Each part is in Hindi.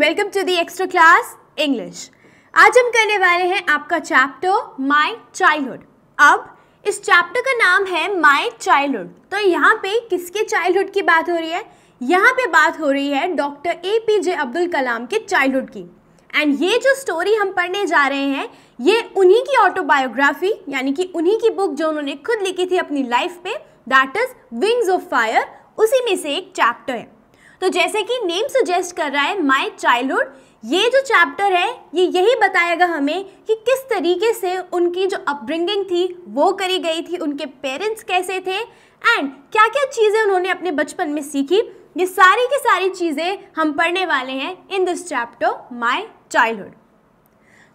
Welcome to the extra class English आज हम करने वाले हैं आपका चैप्टर माय चाइल्डहुड अब इस चैप्टर का नाम है माय चाइल्डहुड तो यहाँ पे किसके चाइल्डहुड की बात हो रही है? यहाँ पे बात हो रही है doctor A P J Abdul Kalam के चाइल्डहुड की. एंड ये जो स्टोरी हम पढ़ने जा रहे हैं, ये उन्हीं की ऑटोबायोग्राफी यानी कि उन्हीं की बुक जो उन्होंने खुद लिखी थी अपनी लाइफ पे that is Wings of Fire उसी में से एक चैप्टर है। तो जैसे कि नेम सजेस्ट कर रहा है माय चाइल्डहुड ये जो चैप्टर है, ये यही बताएगा हमें कि किस तरीके से उनकी जो अपब्रिंगिंग थी, वो करी गई थी, उनके पेरेंट्स कैसे थे एंड क्या क्या चीज़ें उन्होंने अपने बचपन में सीखी, ये सारी की सारी चीज़ें हम पढ़ने वाले हैं in this chapter My Childhood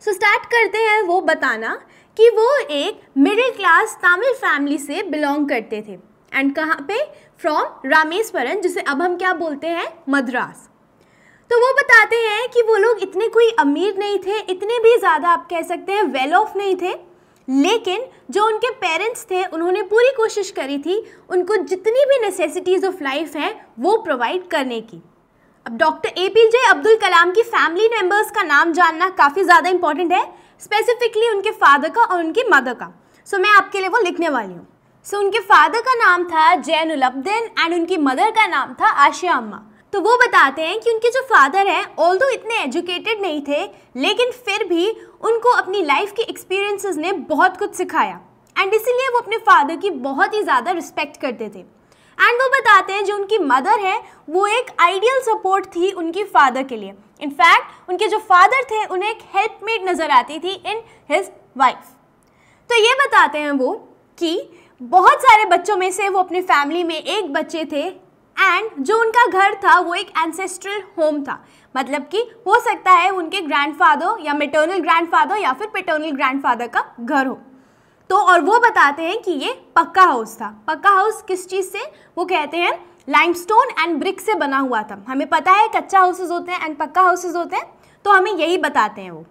so start करते हैं वो बताना कि वो एक मिडिल क्लास तमिल फैमिली से बिलोंग करते थे. एंड कहाँ पे? फ्रॉम रामेश्वरन जिसे अब हम क्या बोलते हैं? मद्रास। तो वो बताते हैं कि वो लोग इतने कोई अमीर नहीं थे इतने भी ज़्यादा आप कह सकते हैं वेल ऑफ़ नहीं थे लेकिन जो उनके पेरेंट्स थे उन्होंने पूरी कोशिश करी थी उनको जितनी भी नेसेसिटीज़ ऑफ़ लाइफ हैं वो प्रोवाइड करने की। अब doctor A P J Abdul Kalam की फैमिली मेंबर्स का नाम जानना काफ़ी ज़्यादा इंपॉर्टेंट है स्पेसिफिकली उनके फादर का और उनकी मदर का। सो so, मैं आपके लिए वो लिखने वाली हूँ। सो so, उनके फादर का नाम था जैन उलब्दीन एंड उनकी मदर का नाम था आशिया अम्मा। तो वो बताते हैं कि उनके जो फादर हैं ऑल इतने एजुकेटेड नहीं थे लेकिन फिर भी उनको अपनी लाइफ के एक्सपीरियंसेस ने बहुत कुछ सिखाया। एंड इसीलिए वो अपने फादर की बहुत ही ज़्यादा रिस्पेक्ट करते थे। एंड वो बताते हैं जो उनकी मदर है वो एक आइडियल सपोर्ट थी उनकी फादर के लिए। इनफैक्ट उनके जो फादर थे उन्हें एक हेल्पमेट नज़र आती थी इन हिज वाइफ तो ये बताते हैं वो कि बहुत सारे बच्चों में से वो अपनी फैमिली में एक बच्चे थे एंड जो उनका घर था, वो एक एंसेस्ट्रल होम था। मतलब कि हो सकता है उनके ग्रैंडफादर या मेटर्नल ग्रैंडफादर या फिर पेटर्नल ग्रैंडफादर का घर हो। तो और वो बताते हैं कि ये पक्का हाउस था। पक्का हाउस किस चीज़ से? वो कहते हैं लाइमस्टोन एंड ब्रिक से बना हुआ था। हमें पता है कच्चा हाउसेज होते हैं एंड पक्का हाउसेज होते हैं तो हमें यही बताते हैं वो।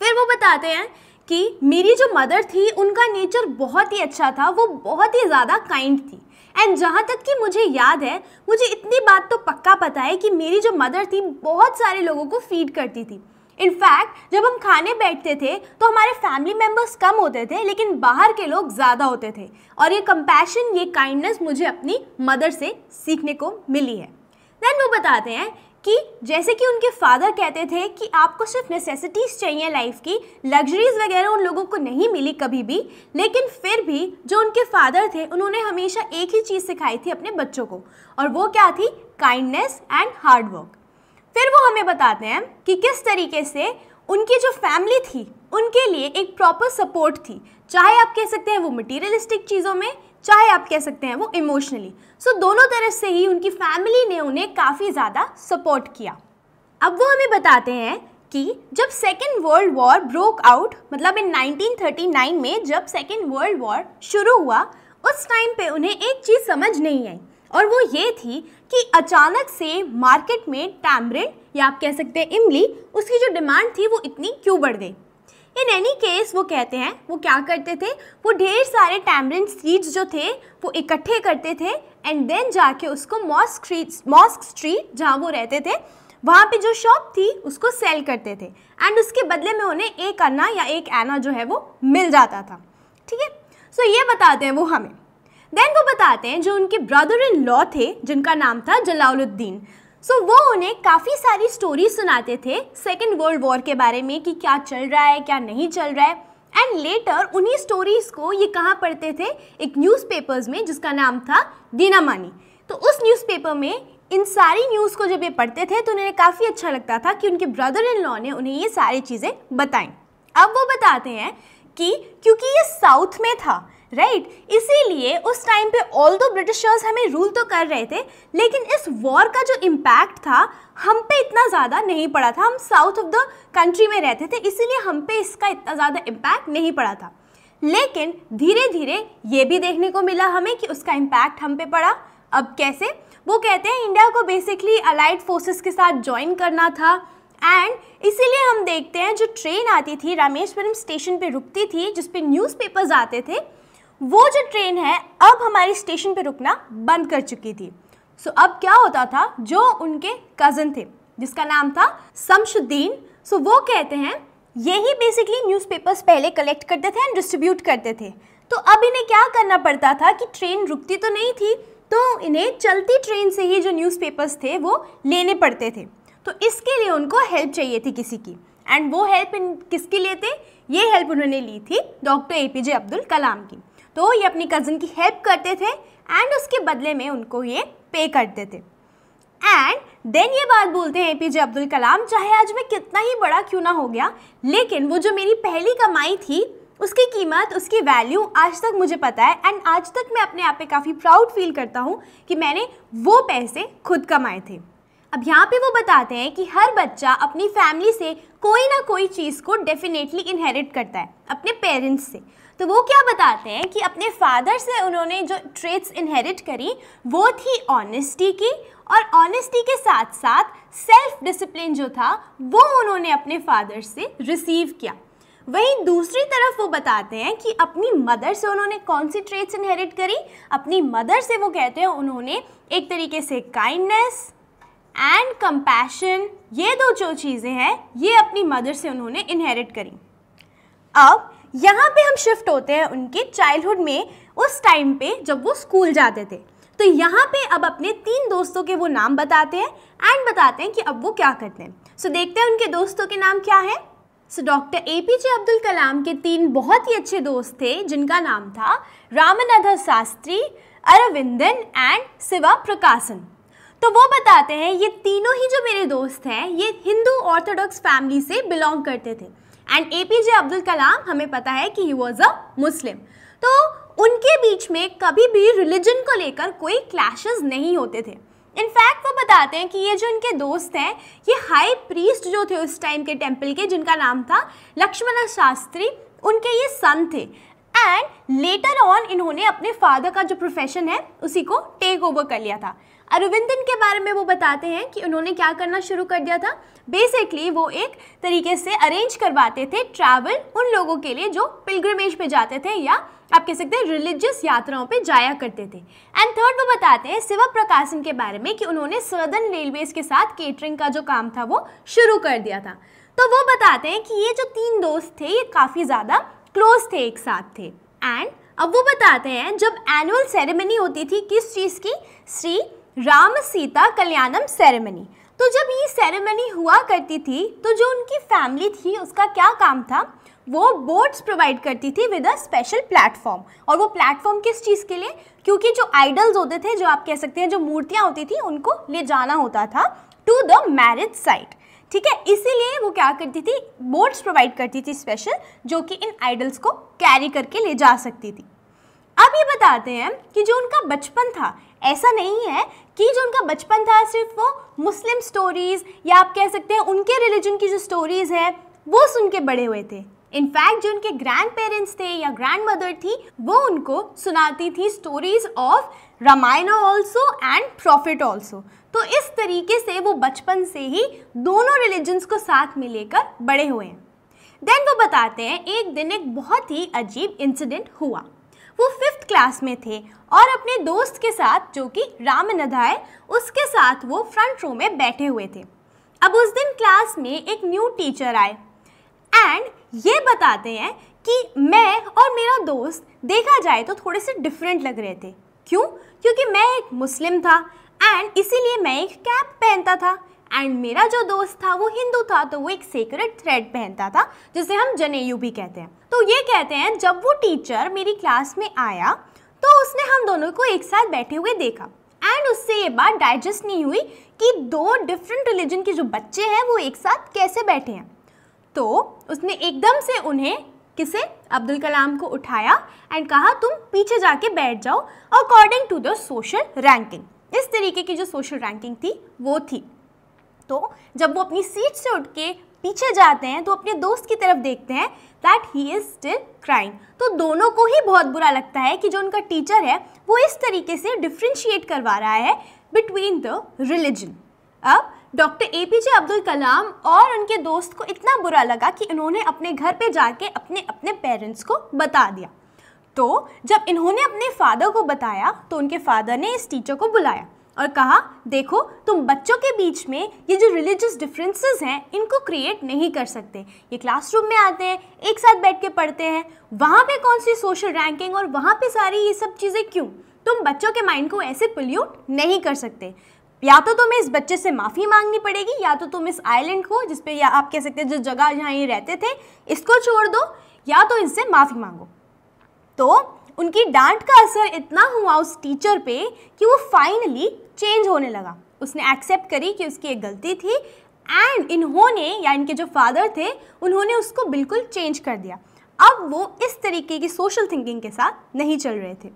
फिर वो बताते हैं कि मेरी जो मदर थी, उनका नेचर बहुत ही अच्छा था, वो बहुत ही ज़्यादा काइंड थी। एंड जहाँ तक कि मुझे याद है, मुझे इतनी बात तो पक्का पता है कि मेरी जो मदर थी, बहुत सारे लोगों को फ़ीड करती थी। इनफैक्ट जब हम खाने बैठते थे तो हमारे फैमिली मेंबर्स कम होते थे, लेकिन बाहर के लोग ज़्यादा होते थे। और ये कंपैशन ये काइंडनेस मुझे अपनी मदर से सीखने को मिली है। देन वो बताते हैं कि जैसे कि उनके फादर कहते थे कि आपको सिर्फ़ नेसेसिटीज़ चाहिए लाइफ की लग्जरीज वगैरह उन लोगों को नहीं मिली कभी भी, लेकिन फिर भी जो उनके फादर थे, उन्होंने हमेशा एक ही चीज़ सिखाई थी अपने बच्चों को, और वो क्या थी? काइंडनेस एंड हार्ड वर्क फिर वो हमें बताते हैं कि किस तरीके से उनकी जो फैमिली थी, उनके लिए एक प्रॉपर सपोर्ट थी। चाहे आप कह सकते हैं वो मटीरियलिस्टिक चीज़ों में चाहे आप कह सकते हैं वो इमोशनली सो so, दोनों तरफ़ से ही उनकी फैमिली ने उन्हें काफ़ी ज़्यादा सपोर्ट किया। अब वो हमें बताते हैं कि जब second world war broke out मतलब इन 1939 में जब सेकेंड वर्ल्ड वॉर शुरू हुआ उस टाइम पे उन्हें एक चीज़ समझ नहीं आई। और वो ये थी कि अचानक से मार्केट में टैमरिन या आप कह सकते हैं इमली उसकी जो डिमांड थी वो इतनी क्यों बढ़ गई? इन एनी केस वो कहते हैं, वो क्या करते थे? वो ढेर सारे टैमरिन सीड्स जो थे, वो इकट्ठे करते थे एंड देन जाके उसको मॉस्क स्ट्रीट मॉस्क स्ट्रीट जहाँ वो रहते थे, वहाँ पे जो शॉप थी, उसको सेल करते थे। एंड उसके बदले में उन्हें एक अन्ना या एक एना जो है वो मिल जाता था। ठीक है? सो ये बताते हैं वो हमें। देन वो बताते हैं जो उनके ब्रदर इन लॉ थे, जिनका नाम था जलाउद्दीन सो so, वो उन्हें काफ़ी सारी स्टोरी सुनाते थे सेकेंड वर्ल्ड वॉर के बारे में कि क्या चल रहा है क्या नहीं चल रहा है। एंड लेटर उन्हीं स्टोरीज़ को ये कहाँ पढ़ते थे? एक न्यूज़पेपर्स में जिसका नाम था दीनामानी। तो उस न्यूज़पेपर में इन सारी न्यूज़ को जब ये पढ़ते थे तो उन्हें काफ़ी अच्छा लगता था कि उनके ब्रदर इन लॉ ने उन्हें ये सारी चीज़ें बताई। अब वो बताते हैं कि क्योंकि ये साउथ में था राइट right? इसीलिए उस टाइम पे ऑल दो ब्रिटिशर्स हमें रूल तो कर रहे थे, लेकिन इस वॉर का जो इम्पैक्ट था, हम पे इतना ज़्यादा नहीं पड़ा था। हम साउथ ऑफ़ द कंट्री में रहते थे, इसीलिए हम पे इसका इतना ज़्यादा इम्पैक्ट नहीं पड़ा था। लेकिन धीरे धीरे ये भी देखने को मिला हमें कि उसका इम्पैक्ट हम पे पड़ा। अब कैसे? वो कहते हैं, इंडिया को बेसिकली अलाइड फोर्सेस के साथ ज्वाइन करना था। एंड इसीलिए हम देखते हैं, जो ट्रेन आती थी, रामेश्वरम स्टेशन पे रुकती थी, जिस पे न्यूज़पेपर्स आते थे वो जो ट्रेन है अब हमारी स्टेशन पे रुकना बंद कर चुकी थी। सो so, अब क्या होता था? जो उनके कज़न थे जिसका नाम था शमशुद्दीन सो so, वो कहते हैं यही बेसिकली न्यूज़पेपर्स पहले कलेक्ट करते थे एंड डिस्ट्रीब्यूट करते थे। तो अब इन्हें क्या करना पड़ता था कि ट्रेन रुकती तो नहीं थी तो इन्हें चलती ट्रेन से ही जो न्यूज़पेपर्स थे वो लेने पड़ते थे। तो इसके लिए उनको हेल्प चाहिए थी किसी की। एंड वो हेल्प इन किसके लिए थे? ये हेल्प उन्होंने ली थी doctor A P J Abdul Kalam की। तो ये अपनी कज़न की हेल्प करते थे एंड उसके बदले में उनको ये पे करते थे। एंड देन ये बात बोलते हैं ए पी जे अब्दुल कलाम चाहे आज मैं कितना ही बड़ा क्यों ना हो गया, लेकिन वो जो मेरी पहली कमाई थी, उसकी कीमत, उसकी वैल्यू आज तक मुझे पता है एंड आज तक मैं अपने आप पे काफ़ी प्राउड फील करता हूँ कि मैंने वो पैसे खुद कमाए थे। अब यहाँ पे वो बताते हैं कि हर बच्चा अपनी फैमिली से कोई ना कोई चीज़ को डेफिनेटली इनहेरिट करता है, अपने पेरेंट्स से। तो वो क्या बताते हैं कि अपने फादर से उन्होंने जो ट्रेट्स इनहेरिट करी, वो थी ऑनेस्टी की और ऑनेस्टी के साथ साथ सेल्फ डिसिप्लिन जो था, वो उन्होंने अपने फादर से रिसीव किया। वहीं दूसरी तरफ़ वो बताते हैं कि अपनी मदर से उन्होंने कौन सी ट्रेट्स इनहेरिट करी? अपनी मदर से वो कहते हैं उन्होंने एक तरीके से काइंडनेस एंड कंपैशन ये दो जो चीज़ें हैं, ये अपनी मदर से उन्होंने इनहेरिट करी। अब यहाँ पे हम शिफ्ट होते हैं उनके चाइल्डहुड में उस टाइम पे जब वो स्कूल जाते थे। तो यहाँ पे अब अपने तीन दोस्तों के वो नाम बताते हैं एंड बताते हैं कि अब वो क्या करते हैं। सो so, देखते हैं उनके दोस्तों के नाम क्या है। So doctor A P J Abdul Kalam के तीन बहुत ही अच्छे दोस्त थे जिनका नाम था रामनाथ शास्त्री अरविंदन एंड शिवा प्रकाशन। तो वो बताते हैं ये तीनों ही जो मेरे दोस्त हैं ये हिंदू ऑर्थोडॉक्स फैमिली से बिलोंग करते थे। And A P J Abdul Kalam हमें पता है कि ही वॉज़ अ मुस्लिम तो उनके बीच में कभी भी रिलीजन को लेकर कोई क्लैशेस नहीं होते थे. इनफैक्ट वो बताते हैं कि ये जो इनके दोस्त हैं, ये हाई प्रीस्ट जो थे उस टाइम के टेंपल के, जिनका नाम था लक्ष्मण शास्त्री, उनके ये सन थे. एंड लेटर ऑन इन्होंने अपने फादर का जो प्रोफेशन है, उसी को टेक ओवर कर लिया था. अरविंदन के बारे में वो बताते हैं कि उन्होंने क्या करना शुरू कर दिया था। बेसिकली वो एक तरीके से अरेंज करवाते थे ट्रैवल उन लोगों के लिए जो पिलग्रमेज पे जाते थे या आप कह सकते हैं रिलीजियस यात्राओं पे जाया करते थे। एंड थर्ड वो बताते हैं शिवा प्रकाशन के बारे में कि उन्होंने सदर्न रेलवेज के साथ केटरिंग का जो काम था वो शुरू कर दिया था। तो वो बताते हैं कि ये जो तीन दोस्त थे, ये काफ़ी ज़्यादा क्लोज थे, एक साथ थे। एंड अब वो बताते हैं जब एनुअल सेरेमनी होती थी, किस चीज़ की? श्री राम सीता कल्याणम सेरेमनी तो जब ये सेरेमनी हुआ करती थी तो जो उनकी फैमिली थी, उसका क्या काम था? वो बोट्स प्रोवाइड करती थी विद अ स्पेशल प्लेटफॉर्म और वो प्लेटफॉर्म किस चीज़ के लिए? क्योंकि जो आइडल्स होते थे, जो आप कह सकते हैं, जो मूर्तियाँ होती थी, उनको ले जाना होता था टू द मैरिज साइट ठीक है? इसीलिए वो क्या करती थी? बोट्स प्रोवाइड करती थी स्पेशल जो कि इन आइडल्स को कैरी करके ले जा सकती थी. अब ये बताते हैं कि जो उनका बचपन था ऐसा नहीं है कि जो उनका बचपन था सिर्फ़ वो मुस्लिम स्टोरीज़ या आप कह सकते हैं उनके रिलीजन की जो स्टोरीज़ है, वो सुन के बड़े हुए थे। इनफैक्ट जो उनके ग्रैंड पेरेंट्स थे या ग्रैंड मदर थी, वो उनको सुनाती थी stories of Ramayana also and prophet also तो इस तरीके से वो बचपन से ही दोनों रिलीजन्स को साथ में लेकर बड़े हुए हैं। देन वो बताते हैं, एक दिन एक बहुत ही अजीब इंसिडेंट हुआ। वो फिफ्थ क्लास में थे और अपने दोस्त के साथ, जो कि राम नधाय उसके साथ वो फ्रंट रो में बैठे हुए थे। अब उस दिन क्लास में एक न्यू टीचर आए। एंड ये बताते हैं कि मैं और मेरा दोस्त देखा जाए तो थोड़े से डिफरेंट लग रहे थे। क्यों? क्योंकि मैं एक मुस्लिम था एंड इसीलिए मैं एक कैप पहनता था। एंड मेरा जो दोस्त था वो हिंदू था तो वो एक सेक्रेट थ्रेड पहनता था, जिसे हम जनेयू भी कहते हैं। तो ये कहते हैं, जब वो टीचर मेरी क्लास में आया तो उसने हम दोनों को एक साथ बैठे हुए देखा। एंड उससे ये बात डाइजेस्ट नहीं हुई कि दो डिफरेंट रिलीजन के जो बच्चे हैं, वो एक साथ कैसे बैठे हैं। तो उसने एकदम से उन्हें, किसे? अब्दुल कलाम को उठाया एंड कहा, तुम पीछे जाके बैठ जाओ according to the social ranking इस तरीके की जो सोशल रैंकिंग थी, वो थी। तो जब वो अपनी सीट से उठ के पीछे जाते हैं तो अपने दोस्त की तरफ़ देखते हैं that he is still crying तो दोनों को ही बहुत बुरा लगता है कि जो उनका टीचर है, वो इस तरीके से डिफ्रेंशिएट करवा रहा है बिटवीन द रिलीजन अब doctor A P J Abdul Kalam और उनके दोस्त को इतना बुरा लगा कि इन्होंने अपने घर पे जाके अपने अपने पेरेंट्स को बता दिया। तो जब इन्होंने अपने फादर को बताया तो उनके फादर ने इस टीचर को बुलाया। और कहा, देखो, तुम बच्चों के बीच में ये जो रिलीजियस डिफरेंसेस हैं, इनको क्रिएट नहीं कर सकते। ये क्लासरूम में आते हैं, एक साथ बैठ के पढ़ते हैं। वहाँ पे कौन सी सोशल रैंकिंग और वहाँ पे सारी ये सब चीज़ें क्यों? तुम बच्चों के माइंड को ऐसे पोल्यूट नहीं कर सकते। या तो तुम्हें इस बच्चे से माफ़ी मांगनी पड़ेगी, या तो तुम इस आइलैंड को जिसपे या आप कह सकते हैं, जो जगह जहाँ ये रहते थे, इसको छोड़ दो, या तो इनसे माफ़ी मांगो। तो उनकी डांट का असर इतना हुआ उस टीचर पे कि वो फाइनली चेंज होने लगा। उसने एक्सेप्ट करी कि उसकी एक गलती थी एंड इन्होंने, या इनके जो फादर थे, उन्होंने उसको बिल्कुल चेंज कर दिया। अब वो इस तरीके की सोशल थिंकिंग के साथ नहीं चल रहे थे।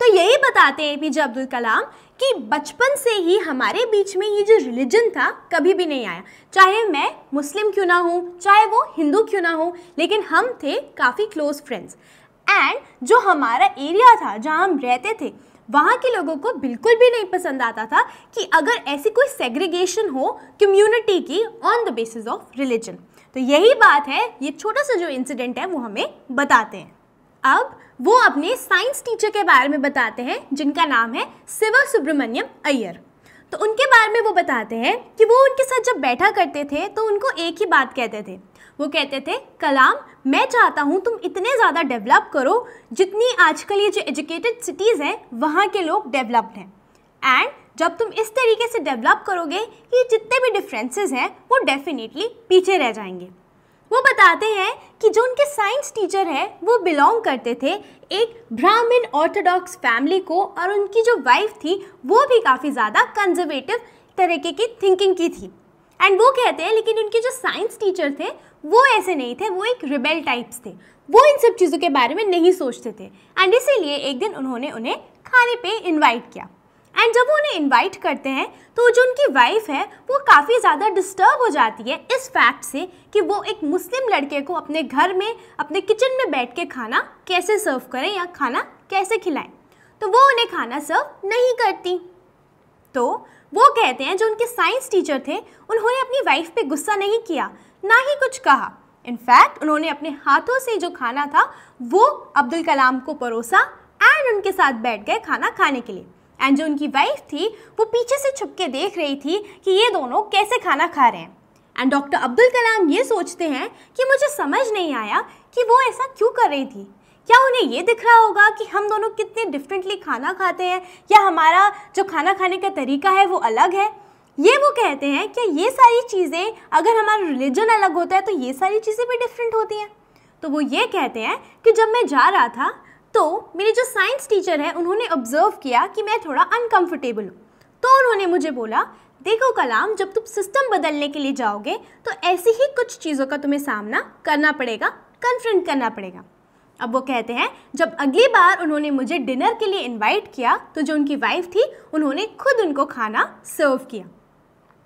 तो यही बताते हैं ए पी अब्दुल कलाम कि बचपन से ही हमारे बीच में ये जो रिलीजन था कभी भी नहीं आया। चाहे मैं मुस्लिम क्यों ना हूँ, चाहे वो हिंदू क्यों ना हो, लेकिन हम थे काफ़ी क्लोज फ्रेंड्स एंड जो हमारा एरिया था, जहाँ हम रहते थे, वहाँ के लोगों को बिल्कुल भी नहीं पसंद आता था कि अगर ऐसी कोई सेग्रीगेशन हो कम्युनिटी की on the basis of religion तो यही बात है, ये छोटा सा जो इंसिडेंट है, वो हमें बताते हैं। अब वो अपने साइंस टीचर के बारे में बताते हैं, जिनका नाम है शिवा सुब्रमण्यम अय्यर। तो उनके बारे में वो बताते हैं कि वो उनके साथ जब बैठा करते थे तो उनको एक ही बात कहते थे वो कहते थे, कलाम, मैं चाहता हूँ तुम इतने ज़्यादा डेवलप करो जितनी आजकल ये जो एजुकेटेड सिटीज़ हैं, वहाँ के लोग डेवलप्ड हैं। एंड जब तुम इस तरीके से डेवलप करोगे कि जितने भी डिफरेंसेस हैं, वो डेफिनेटली पीछे रह जाएँगे। वो बताते हैं कि जो उनके साइंस टीचर हैं, वो बिलोंग करते थे एक ब्राह्मण ऑर्थोडॉक्स फैमिली को और उनकी जो वाइफ थी, वो भी काफ़ी ज़्यादा कंजर्वेटिव तरीके की थिंकिंग की थी। एंड वो कहते हैं, लेकिन उनके जो साइंस टीचर थे, वो ऐसे नहीं थे, वो एक रिबेल टाइप्स थे। वो इन सब चीज़ों के बारे में नहीं सोचते थे। एंड इसीलिए एक दिन उन्होंने उन्हें खाने पे इनवाइट किया। एंड जब वो उन्हें इनवाइट करते हैं तो जो उनकी वाइफ है, वो काफ़ी ज़्यादा डिस्टर्ब हो जाती है इस फैक्ट से कि वो एक मुस्लिम लड़के को अपने घर में, अपने किचन में बैठ के खाना कैसे सर्व करें या खाना कैसे खिलाएँ। तो वो उन्हें खाना सर्व नहीं करती। तो वो कहते हैं, जो उनके साइंस टीचर थे, उन्होंने अपनी वाइफ पे गुस्सा नहीं किया, ना ही कुछ कहा। इनफैक्ट उन्होंने अपने हाथों से जो खाना था, वो अब्दुल कलाम को परोसा एंड उनके साथ बैठ गए खाना खाने के लिए। एंड जो उनकी वाइफ थी, वो पीछे से छुप के देख रही थी कि ये दोनों कैसे खाना खा रहे हैं। एंड डॉक्टर अब्दुल कलाम ये सोचते हैं कि मुझे समझ नहीं आया कि वो ऐसा क्यों कर रही थी। क्या उन्हें ये दिख रहा होगा कि हम दोनों कितने डिफरेंटली खाना खाते हैं? या हमारा जो खाना खाने का तरीका है वो अलग है? ये वो कहते हैं कि ये सारी चीज़ें अगर हमारा रिलीजन अलग होता है तो ये सारी चीज़ें भी डिफरेंट होती हैं? तो वो ये कहते हैं कि जब मैं जा रहा था तो मेरे जो साइंस टीचर हैं, उन्होंने ऑब्ज़र्व किया कि मैं थोड़ा अनकम्फर्टेबल हूँ। तो उन्होंने मुझे बोला, देखो कलाम, जब तुम सिस्टम बदलने के लिए जाओगे तो ऐसी ही कुछ चीज़ों का तुम्हें सामना करना पड़ेगा कन्फ्रंट करना पड़ेगा। अब वो कहते हैं, जब अगली बार उन्होंने मुझे डिनर के लिए इनवाइट किया तो जो उनकी वाइफ थी, उन्होंने खुद उनको खाना सर्व किया।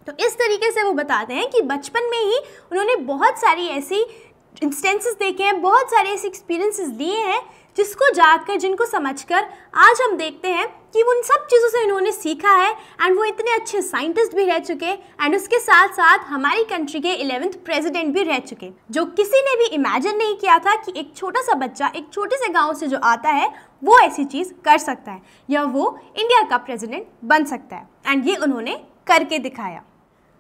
तो इस तरीके से वो बताते हैं कि बचपन में ही उन्होंने बहुत सारी ऐसी इंस्टेंसेस देखे हैं, बहुत सारे ऐसे एक्सपीरियंसेस लिए हैं, जिसको जाकर जिनको समझकर आज हम देखते हैं कि उन सब चीज़ों से इन्होंने सीखा है एंड वो इतने अच्छे साइंटिस्ट भी रह चुके एंड उसके साथ साथ हमारी कंट्री के इलेवेंथ प्रेसिडेंट भी रह चुके, जो किसी ने भी इमेजिन नहीं किया था कि एक छोटा सा बच्चा, एक छोटे से गाँव से जो आता है, वो ऐसी चीज़ कर सकता है, या वो इंडिया का प्रेसिडेंट बन सकता है एंड ये उन्होंने करके दिखाया।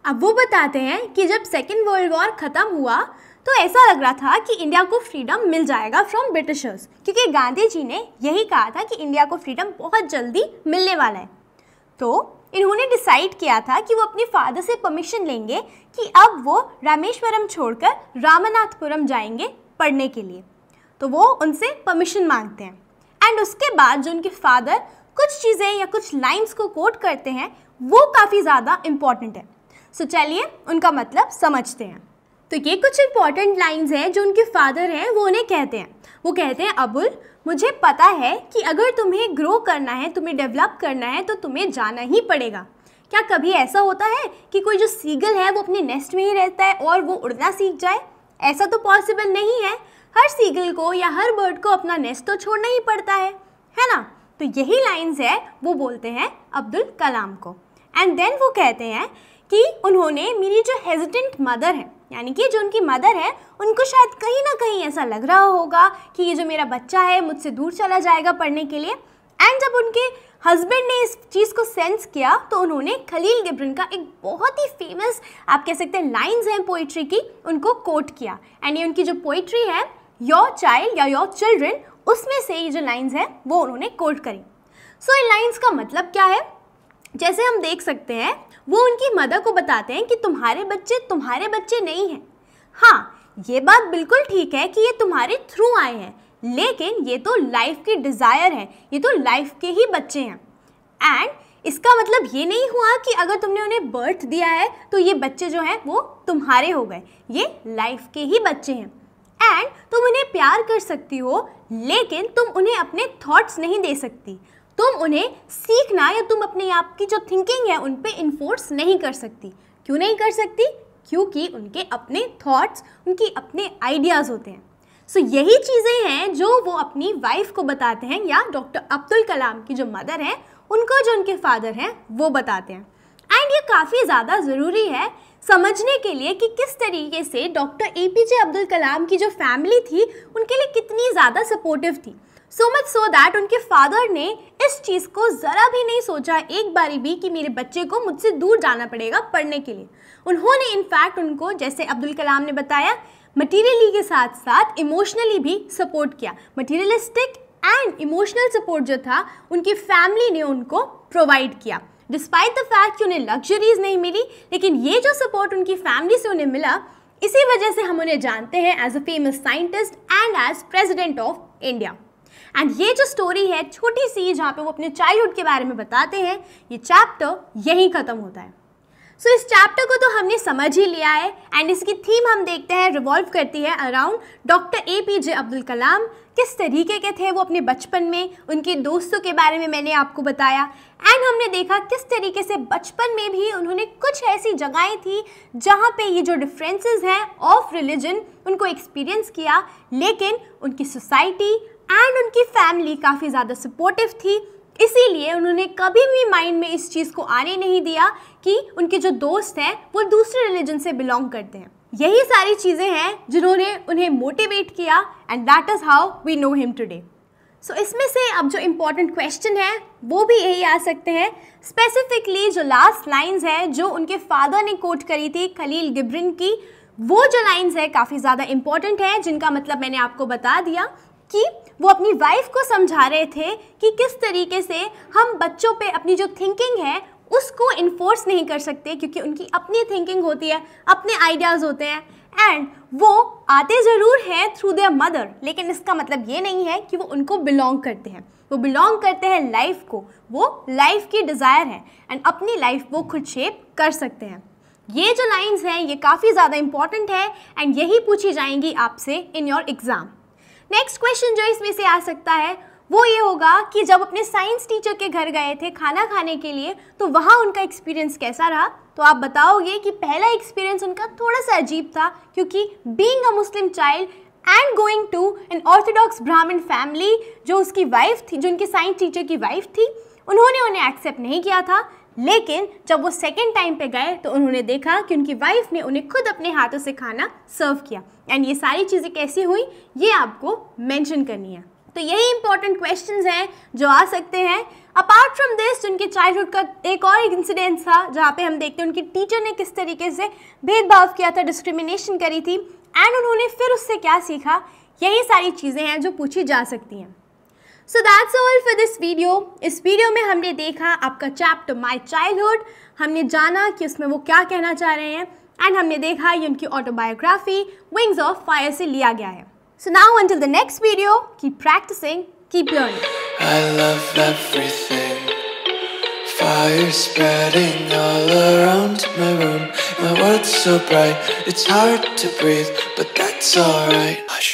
अब वो बताते हैं कि जब सेकेंड वर्ल्ड वॉर ख़त्म हुआ तो ऐसा लग रहा था कि इंडिया को फ्रीडम मिल जाएगा फ्रॉम ब्रिटिशर्स क्योंकि गांधी जी ने यही कहा था कि इंडिया को फ्रीडम बहुत जल्दी मिलने वाला है। तो इन्होंने डिसाइड किया था कि वो अपने फादर से परमिशन लेंगे कि अब वो रामेश्वरम छोड़कर रामनाथपुरम जाएँगे पढ़ने के लिए। तो वो उनसे परमिशन मांगते हैं। एंड उसके बाद जो उनके फादर कुछ चीज़ें या कुछ लाइंस को कोट करते हैं वो काफ़ी ज़्यादा इंपॉर्टेंट है। सो so, चलिए उनका मतलब समझते हैं। तो ये कुछ इंपॉर्टेंट लाइंस हैं जो उनके फादर हैं, वो उन्हें कहते हैं। वो कहते हैं, अबुल, मुझे पता है कि अगर तुम्हें ग्रो करना है, तुम्हें डेवलप करना है तो तुम्हें जाना ही पड़ेगा। क्या कभी ऐसा होता है कि कोई जो सीगल है, वो अपने नेस्ट में ही रहता है और वो उड़ना सीख जाए? ऐसा तो पॉसिबल नहीं है। हर सीगल को या हर बर्ड को अपना नेस्ट तो छोड़ना ही पड़ता है है ना? तो यही लाइन्स है, वो बोलते हैं अब्दुल कलाम को। एंड देन वो कहते हैं कि उन्होंने मेरी जो हेजिटेंट मदर है यानी कि जो उनकी मदर है उनको शायद कहीं ना कहीं ऐसा लग रहा होगा कि ये जो मेरा बच्चा है मुझसे दूर चला जाएगा पढ़ने के लिए। एंड जब उनके हस्बैंड ने इस चीज़ को सेंस किया तो उन्होंने खलील गिब्रन का एक बहुत ही फ़ेमस आप कह सकते हैं लाइंस हैं पोइट्री की उनको कोट किया। एंड ये उनकी जो पोइट्री है योर चाइल्ड या योर चिल्ड्रन उसमें से ये जो लाइंस हैं वो उन्होंने कोट करी। सो so, इन लाइंस का मतलब क्या है? जैसे हम देख सकते हैं वो उनकी मदर को बताते हैं कि तुम्हारे बच्चे तुम्हारे बच्चे नहीं हैं। हाँ ये बात बिल्कुल ठीक है कि ये तुम्हारे थ्रू आए हैं, लेकिन ये तो लाइफ की डिज़ायर है, ये तो लाइफ के ही बच्चे हैं। एंड इसका मतलब ये नहीं हुआ कि अगर तुमने उन्हें बर्थ दिया है तो ये बच्चे जो हैं, वो तुम्हारे हो गए। ये लाइफ के ही बच्चे हैं। एंड तुम उन्हें प्यार कर सकती हो, लेकिन तुम उन्हें अपने थॉट्स नहीं दे सकती। तुम उन्हें सीखना या तुम अपने आप की जो थिंकिंग है उन पर इन्फोर्स नहीं कर सकती। क्यों नहीं कर सकती? क्योंकि उनके अपने थॉट्स उनकी अपने आइडियाज़ होते हैं। सो so, यही चीज़ें हैं जो वो अपनी वाइफ को बताते हैं या डॉक्टर अब्दुल कलाम की जो मदर हैं उनको जो उनके फादर हैं वो बताते हैं। एंड ये काफ़ी ज़्यादा ज़रूरी है समझने के लिए कि किस तरीके से doctor A P J Abdul Kalam की जो फैमिली थी उनके लिए कितनी ज़्यादा सपोर्टिव थी। सो मच सो दैट उनके फादर ने इस चीज़ को ज़रा भी नहीं सोचा एक बारी भी कि मेरे बच्चे को मुझसे दूर जाना पड़ेगा पढ़ने के लिए। उन्होंने इनफैक्ट उनको, जैसे अब्दुल कलाम ने बताया मटीरियली के साथ साथ इमोशनली भी सपोर्ट किया। मटीरियलिस्टिक एंड इमोशनल सपोर्ट जो था, उनकी फैमिली ने उनको प्रोवाइड किया। डिस्पाइट द फैक्ट कि उन्हें लग्जरीज नहीं मिली, लेकिन ये जो सपोर्ट उनकी फैमिली से उन्हें मिला, इसी वजह से हम उन्हें जानते हैं as a famous scientist and as president of India and ये जो स्टोरी है छोटी सी जहाँ पे वो अपने चाइल्डहुड के बारे में बताते हैं ये चैप्टर यहीं ख़त्म होता है। सो so, इस चैप्टर को तो हमने समझ ही लिया है एंड इसकी थीम हम देखते हैं रिवॉल्व करती है around doctor A P J Abdul Kalam किस तरीके के थे वो अपने बचपन में उनके दोस्तों के बारे में मैंने आपको बताया। एंड हमने देखा किस तरीके से बचपन में भी उन्होंने कुछ ऐसी जगहें थी जहाँ पे ये जो डिफरेंसेस हैं ऑफ़ रिलीजन उनको एक्सपीरियंस किया। लेकिन उनकी सोसाइटी एंड उनकी फैमिली काफ़ी ज़्यादा सपोर्टिव थी। इसीलिए उन्होंने कभी भी माइंड में इस चीज़ को आने नहीं दिया कि उनके जो दोस्त हैं, वो दूसरे रिलीजन से बिलोंग करते हैं। यही सारी चीज़ें हैं जिन्होंने उन्हें मोटिवेट किया and that is how we know him today so इसमें से अब जो इम्पोर्टेंट क्वेश्चन है, वो भी यही आ सकते हैं। स्पेसिफिकली जो लास्ट लाइंस हैं, जो उनके फादर ने कोट करी थी खलील गिब्रिन की, वो जो लाइंस है काफ़ी ज़्यादा इंपॉर्टेंट है, जिनका मतलब मैंने आपको बता दिया। कि वो अपनी वाइफ को समझा रहे थे कि किस तरीके से हम बच्चों पे अपनी जो थिंकिंग है, उसको इन्फोर्स नहीं कर सकते क्योंकि उनकी अपनी थिंकिंग होती है, अपने आइडियाज़ होते हैं। एंड वो आते ज़रूर हैं थ्रू देयर मदर लेकिन इसका मतलब ये नहीं है कि वो उनको बिलोंग करते हैं। वो बिलोंग करते हैं लाइफ को। वो लाइफ की डिज़ायर है एंड अपनी लाइफ वो खुद शेप कर सकते हैं। ये जो लाइंस हैं, ये काफ़ी ज़्यादा इंपॉर्टेंट है एंड यही पूछी जाएँगी आपसे in your exam next question जो इसमें से आ सकता है, वो ये होगा कि जब अपने साइंस टीचर के घर गए थे खाना खाने के लिए तो वहाँ उनका एक्सपीरियंस कैसा रहा? तो आप बताओगे कि पहला एक्सपीरियंस उनका थोड़ा सा अजीब था, क्योंकि being a Muslim child and going to an orthodox Brahmin family जो उसकी वाइफ थी, जो उनकी साइंस टीचर की वाइफ थी, उन्होंने उन्हें एक्सेप्ट नहीं किया था। लेकिन जब वो सेकेंड टाइम पे गए तो उन्होंने देखा कि उनकी वाइफ ने उन्हें खुद अपने हाथों से खाना सर्व किया। एंड ये सारी चीज़ें कैसी हुई? ये आपको मेंशन करनी है। तो यही इंपॉर्टेंट क्वेश्चंस हैं जो आ सकते हैं। अपार्ट फ्रॉम दिस उनके चाइल्डहुड का एक और इंसिडेंट था, जहाँ पे हम देखते हैं उनकी टीचर ने किस तरीके से भेदभाव किया था डिस्क्रिमिनेशन करी थी एंड उन्होंने फिर उससे क्या सीखा? यही सारी चीज़ें हैं जो पूछी जा सकती हैं। So that's all for this video इस वीडियो में हमने देखा आपका चैप्टर माई चाइल्डहुड हमने जाना कि उसमें वो क्या कहना चाह रहे हैं। एंड हमने देखा ये उनकी ऑटोबायोग्राफी विंग्स ऑफ़ फायर से लिया गया है so now until the next video keep practising keep learning I love everything Fire spreading all around my room My world's so bright It's hard to breathe But that's alright Hush